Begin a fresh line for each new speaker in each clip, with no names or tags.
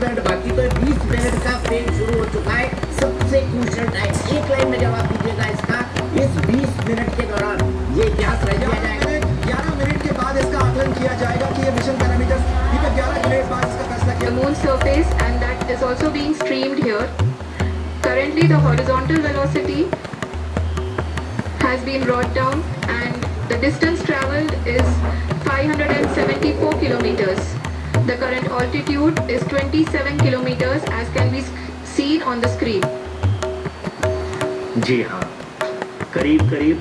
Minute बाकी तो 20 minute का फ़ेज़ शुरू हो चुका है सबसे क्रूशल टाइम एक लाइन में जवाब दीजिएगा इसका इस 20 मिनट के दौरान ये इतिहास रह जाएगा
ग्यारह मिनट के बाद इसका आकलन किया जाएगा कि ये मिशन पैरामीटर ठीक है ग्यारह मिनट बाद इसका फैसला किया
moon surface and that is also being streamed here. Currently the horizontal velocity has been brought down and the distance traveled is 574 kilometers. The current altitude is 27 kilometers, as can be seen on the screen.
जी हाँ। करीब करीब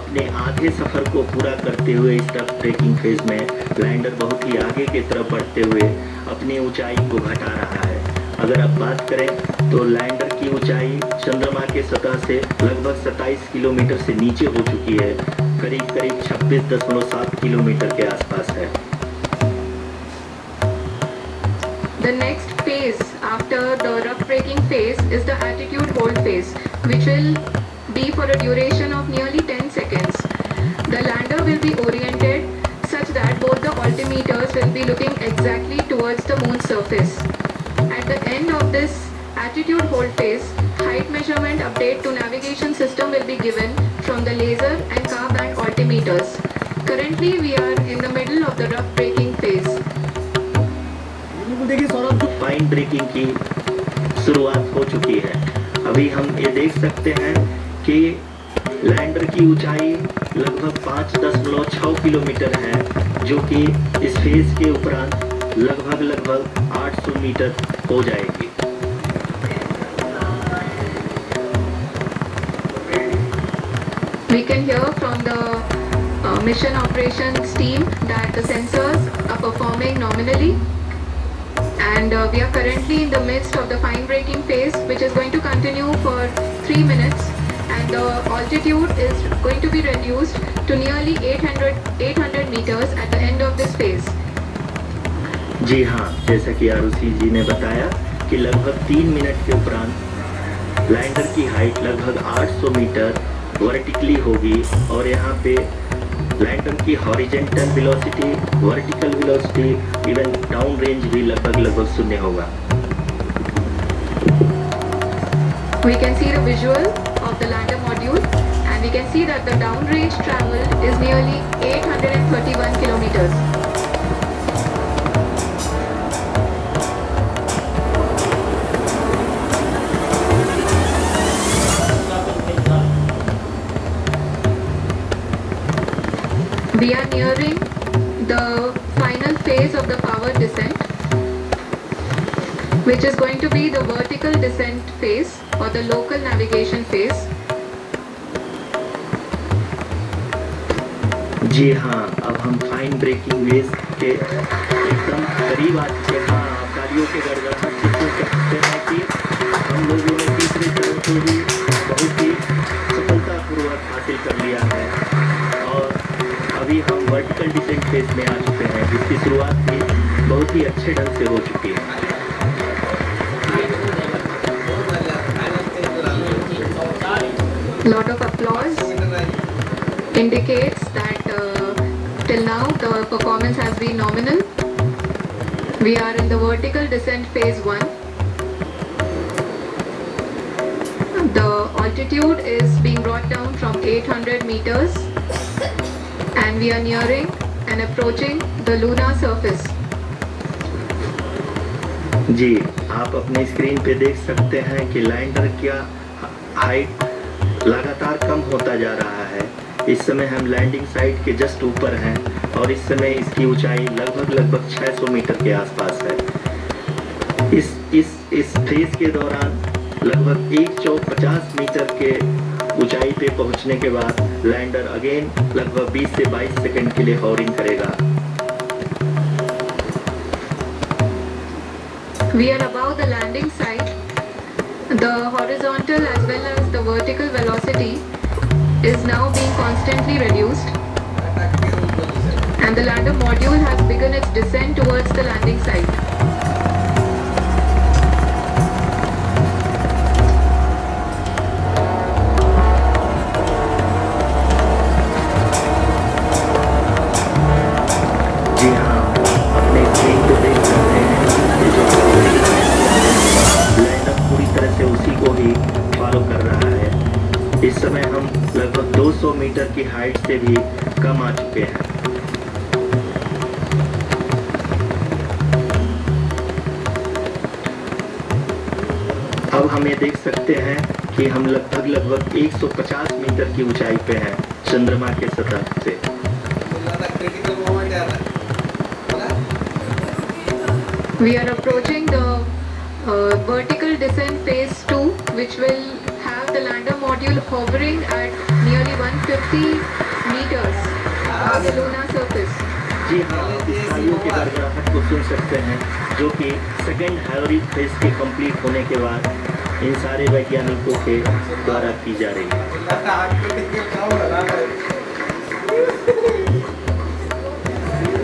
अपने आधे सफ़र को पूरा करते हुए इस टफ ब्रेकिंग फ़ेज़ में लैंडर बहुत ही आगे की तरफ़ बढ़ते हुए अपनी ऊंचाई को घटा रहा है। अगर आप बात करें तो लैंडर की ऊंचाई चंद्रमा के सतह से लगभग 27 किलोमीटर से नीचे हो चुकी है। करीब करीब 26.7 किलोमीटर के आसपास है।
The next phase after the rough braking phase is the attitude hold phase, which will be for a duration of nearly 10 seconds. The lander will be oriented such that both the altimeters will be looking exactly towards the moon's surface. At the end of this attitude hold phase, height measurement update to navigation system will be given from the laser and car band altimeters. Currently, we are in the middle of the rough braking phase.
Fine braking की शुरुआत हो चुकी है। अभी हम ये देख सकते हैं कि लैंडर की ऊंचाई लगभग पाँच दशमलव छः किलोमीटर है जो कि इस फ़ेज़ के उपरांत लगभग लगभग 800 मीटर हो जाएगी।
We can hear from the uh, mission operations team that the sensors are performing nominally. And uh, we are currently in the midst of the fine braking phase which is going to continue for 3 minutes and the altitude is going to be reduced to nearly 800, 800 meters at the end of this phase.
जी हाँ जैसा कि आरुषि जी ने बताया कि लगभग तीन minute के उपरांत लैंडर की हाइट लगभग 800 मीटर वर्टिकली होगी और यहाँ पे लैंडर की horizontal velocity vertical velocity even down range भी लगभग लगभग शून्य होगा
We can see the visual of the lander module and we can see that the downrange travel is nearly 831 kilometers. Power descent, which is going to be the vertical descent phase or the local navigation phase.
जी हाँ अब हम fine breaking veg के एकदम करीब आ चुके हैं हाँ गाड़ियों के गड़गड़ाहट सुन सकते हैं कि हम लोगों ने तीसरे चरण को भी बहुत ही सफलतापूर्वक हासिल कर लिया है और अभी हम वर्टिकल डिसेंट फ़ेज़ में आ चुके हैं, जिसकी शुरुआत भी बहुत ही अच्छे ढंग से हो चुकी है
Lot of applause indicates that uh, till now the performance has been nominal. We are in the vertical descent phase 1. The altitude is being brought down from 800 meters and we are nearing and approaching the lunar surface.
जी, आप अपने screen पे देख सकते हैं कि lander का height लगातार कम होता जा रहा है। इस समय हम लैंडिंग साइट के जस्ट ऊपर हैं और इस समय इसकी ऊंचाई लगभग लगभग 600 मीटर के आसपास है। इस इस इस फ़ेज़ के दौरान लगभग एक सौ पचास मीटर के ऊंचाई पे पहुँचने के बाद लैंडर अगेन लगभग 20 से 22 सेकंड के लिए हॉरिंग करेगा।
We are above the landing site. The horizontal as well as the vertical velocity is now being constantly reduced. And the lander module has begun its descent towards the landing site.
Lander की height से भी कम आ चुके हैं। अब हम ये देख सकते हैं कि हम लगभग लगभग 150 मीटर की ऊंचाई पे हैं चंद्रमा के सतह से।
We are approaching the uh, vertical descent phase 2 which will the lander module hovering at nearly 150 meters above the lunar surface.
जी हाँ वायु के गड़गड़ाहट को सुन सकते हैं, जो कि सेकेंड हायोरिक फ़ेज़ के कंप्लीट होने के बाद इन सारे वैज्ञानिकों के द्वारा की जा रही है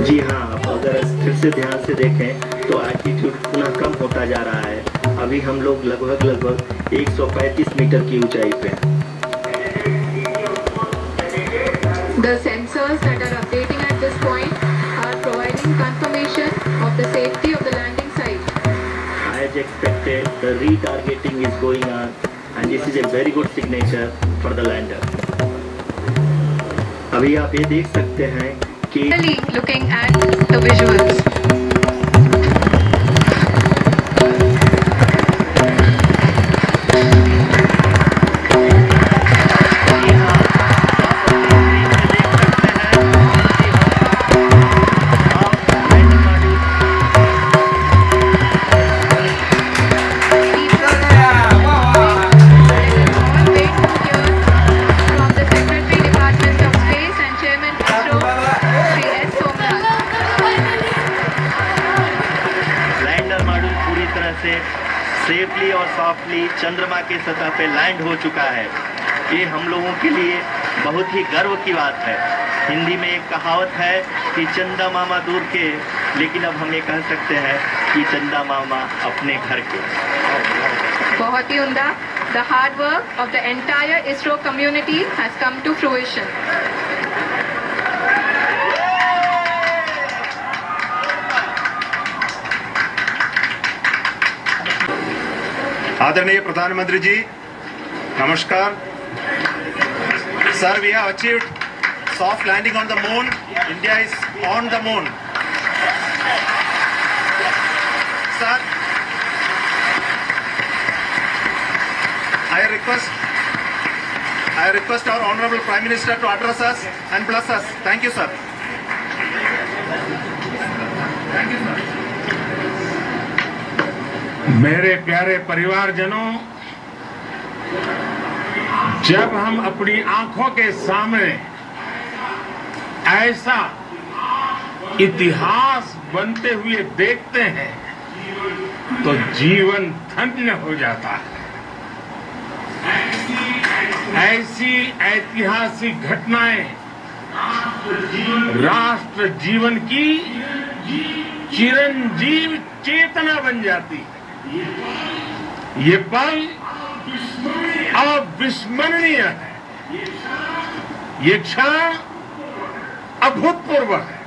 जी हाँ आप अगर फिर से ध्यान से देखें तो एल्टीट्यूड पुनः कम होता जा रहा है अभी हम लोग लगभग लगभग 135 मीटर की ऊंचाई पे हैं
The sensors that are updating at this point are providing confirmation of the safety of the landing site.
As expected, the retargeting is going on and this is a very good signature for the lander. अभी आप ये देख सकते हैं कि
looking at the visuals.
Land हो चुका है। ये हम लोगों के लिए बहुत ही गर्व की बात है। हिंदी में एक कहावत है कि चंदा मामा दूर के लेकिन अब हम ये कह सकते हैं कि चंदा मामा अपने घर के।
बहुत ही उमदा। The hard work of the entire ISRO community has come to fruition.
आदरणीय प्रधानमंत्री जी नमस्कार sir we have achieved soft landing on the moon India is on the moon sir I request I request our Honorable Prime Minister to address us and bless us. Thank you, sir.
मेरे प्यारे परिवारजनों जब हम अपनी आँखों के सामने ऐसा इतिहास बनते हुए देखते हैं तो जीवन धन्य हो जाता है। ऐसी ऐतिहासिक घटनाएँ राष्ट्र जीवन की चिरंजीव चेतना बन जाती है। ये पल अविस्मरणीय है। ये क्षण अभूतपूर्व है।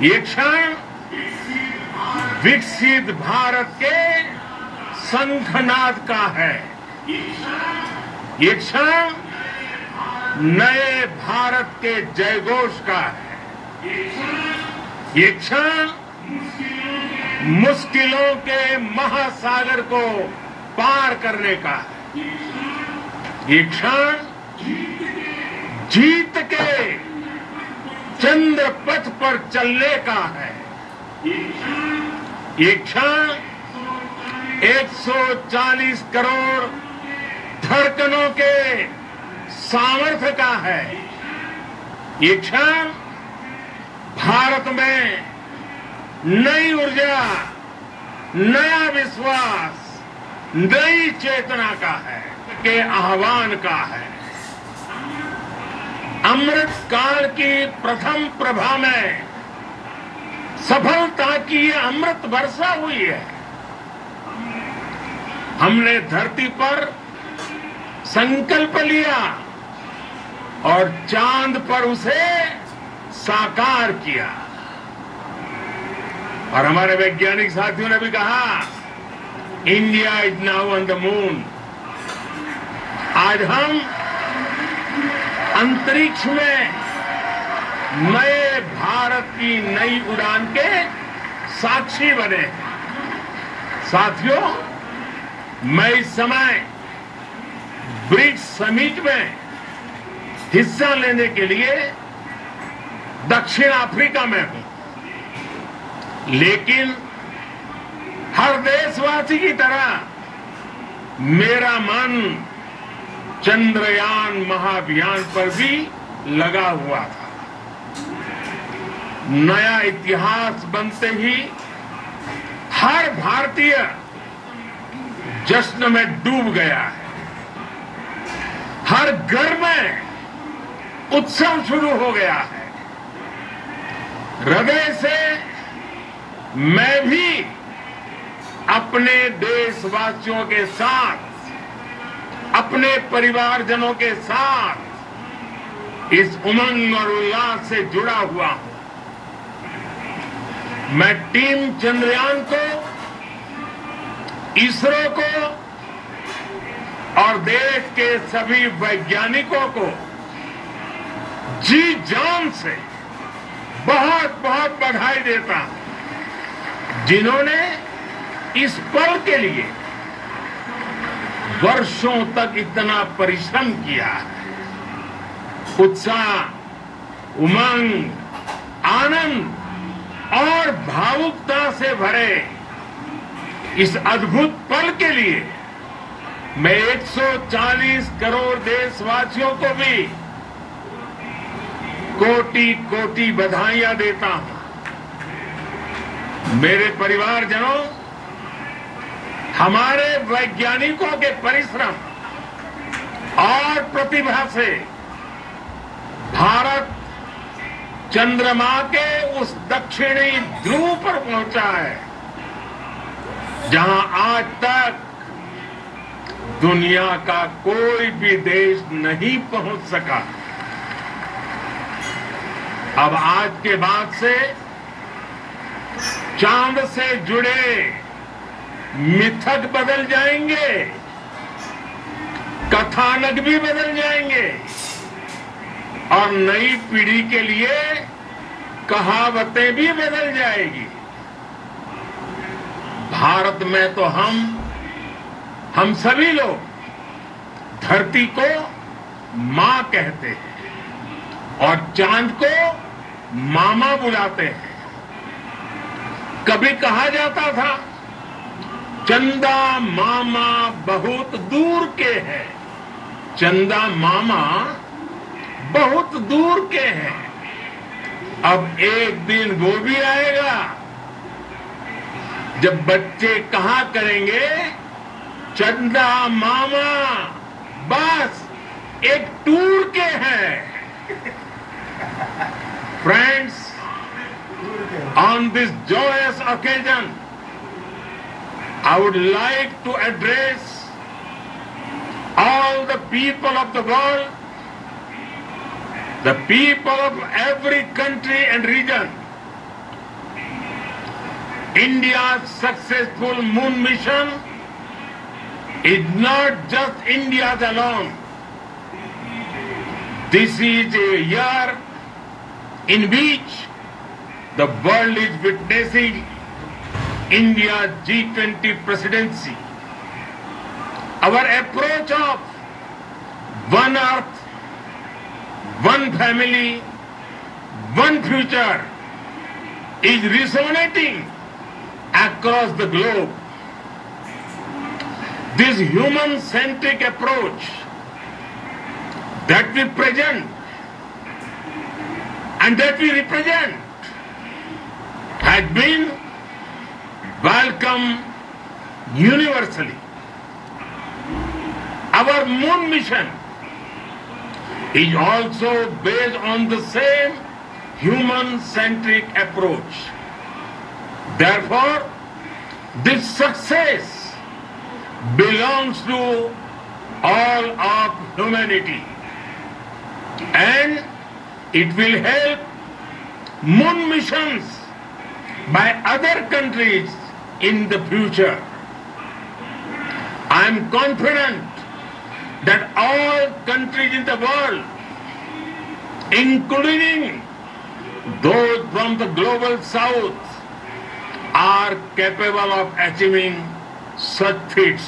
ये क्षण विकसित भारत के शंखनाद का है। ये क्षण नए भारत के जयघोष का है। ये क्षण मुश्किलों के महासागर को पार करने का है। ये क्षण जीत के चंद्र पथ पर चलने का है। ये क्षण 140 करोड़ धड़कनों के सामर्थ्य का है। ये क्षण भारत में नई ऊर्जा, नया विश्वास नई चेतना का है, के आह्वान का है। अमृत काल की प्रथम प्रभा में सफलता की ये अमृत वर्षा हुई है। हमने धरती पर संकल्प लिया और चाँद पर उसे साकार किया। और हमारे वैज्ञानिक साथियों ने भी कहा India is now on the moon आज हम अंतरिक्ष में नए भारत की नई उड़ान के साक्षी बने साथियों, मैं इस समय ब्रिक्स समिट में हिस्सा लेने के लिए दक्षिण अफ्रीका में हूँ। लेकिन हर देशवासी की तरह मेरा मन चंद्रयान महाअभियान पर भी लगा हुआ था। नया इतिहास बनते ही हर भारतीय जश्न में डूब गया है। हर घर में उत्सव शुरू हो गया है। हृदय से मैं भी अपने देशवासियों के साथ, अपने परिवारजनों के साथ इस उमंग और उल्लास से जुड़ा हुआ हूँ। मैं टीम चंद्रयान को, इसरो को और देश के सभी वैज्ञानिकों को जी जान से बहुत बहुत बधाई देता हूँ, जिन्होंने इस पल के लिए वर्षों तक इतना परिश्रम किया, उत्साह, उमंग, आनंद और भावुकता से भरे इस अद्भुत पल के लिए मैं 140 करोड़ देशवासियों को भी कोटि कोटि बधाइयाँ देता हूँ। मेरे परिवारजनों हमारे वैज्ञानिकों के परिश्रम और प्रतिभा से भारत चंद्रमा के उस दक्षिणी ध्रुव पर पहुँचा है, जहाँ आज तक दुनिया का कोई भी देश नहीं पहुँच सका। अब आज के बाद से चाँद से जुड़े मिथक बदल जाएँगे। कथानक भी बदल जाएँगे। और नई पीढ़ी के लिए कहावतें भी बदल जाएगी। भारत में तो हम हम सभी लोग धरती को माँ कहते हैं और चाँद को मामा बुलाते हैं। कभी कहा जाता था चंदा मामा बहुत दूर के हैं। चंदा मामा बहुत दूर के हैं। अब एक दिन वो भी आएगा। जब बच्चे कहा करेंगे? चंदा मामा, बस एक टूर के हैं। Friends on this joyous occasion I would like to address all the people of the world the people of every country and region India's successful moon mission is not just India's alone. This is a year in which the world is witnessing India's G20 presidency. Our approach of one earth, one family, one future is resonating across the globe. This human-centric approach that we present and that we represent has been welcomed universally. Our moon mission is also based on the same human-centric approach. Therefore, this success belongs to all of humanity and it will help moon missions by other countries in the future. I am confident that all countries in the world including those from the global south, are capable of achieving such feats.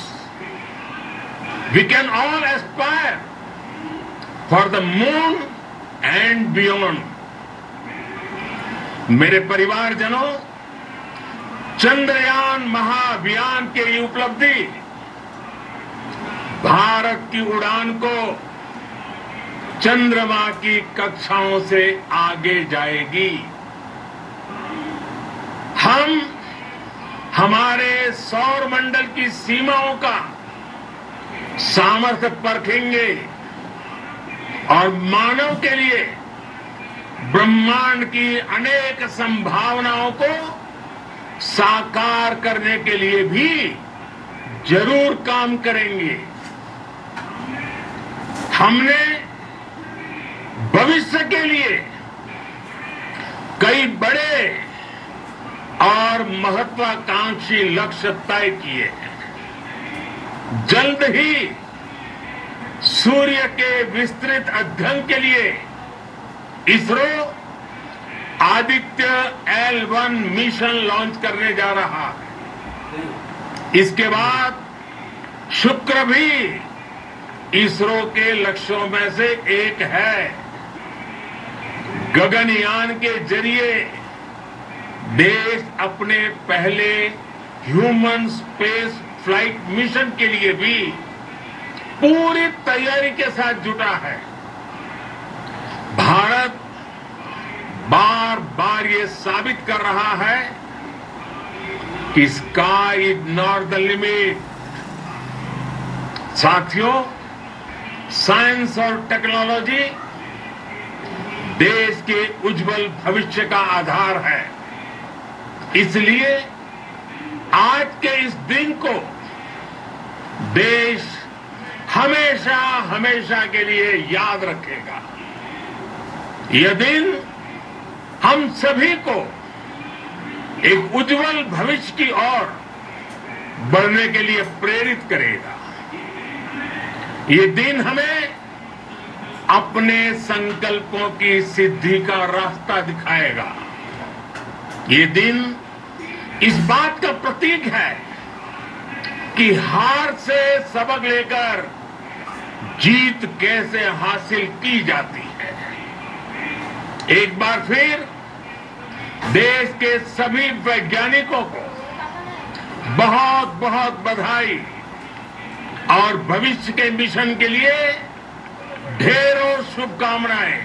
We can all aspire for the moon and beyond. मेरे परिवारजनों चंद्रयान महाअभियान के ये उपलब्धि। भारत की उड़ान को चंद्रमा की कक्षाओं से आगे जाएगी। हम, हमारे सौर मंडल की सीमाओं का सामर्थ्य परखेंगे और मानव के लिए ब्रह्मांड की अनेक संभावनाओं को साकार करने के लिए भी ज़रूर काम करेंगे। हमने भविष्य के लिए कई बड़े और महत्वाकांक्षी लक्ष्य तय किए। जल्द ही सूर्य के विस्तृत अध्ययन के लिए ISRO Aditya L one mission launch करने जा रहा है। इसके बाद शुक्र भी इसरो के लक्ष्यों में से एक है। गगनयान के ज़रिए देश अपने पहले ह्यूमन स्पेस फ़्लाइट मिशन के लिए भी पूरी तैयारी के साथ जुटा है। भारत बार बार ये साबित कर रहा है कि sky is not the limit साथियों, साइंस और टेक्नोलॉजी देश के उज्जवल भविष्य का आधार है। इसलिए आज के इस दिन को देश हमेशा हमेशा के लिए याद रखेगा। यह दिन हम सभी को एक उज्जवल भविष्य की ओर बढ़ने के लिए प्रेरित करेगा। ये दिन हमें अपने संकल्पों की सिद्धि का रास्ता दिखाएगा। ये दिन इस बात का प्रतीक है कि हार से सबक लेकर जीत कैसे हासिल की जाती है। एक बार फिर देश के सभी वैज्ञानिकों को बहुत बहुत बधाई और भविष्य के मिशन के लिए ढेरों शुभकामनाएँ।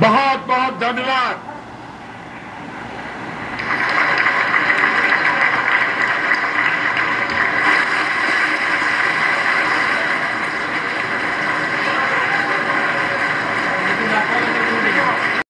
बहुत बहुत धन्यवाद।